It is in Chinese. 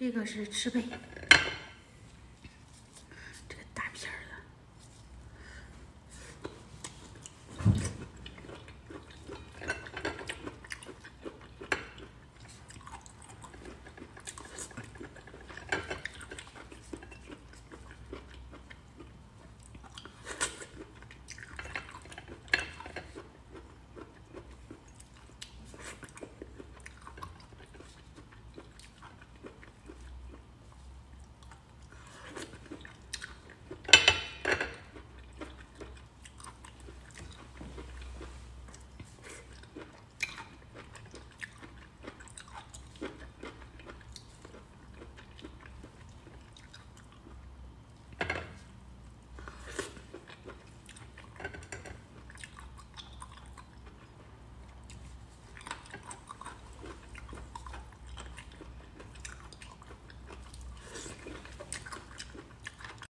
这个是赤贝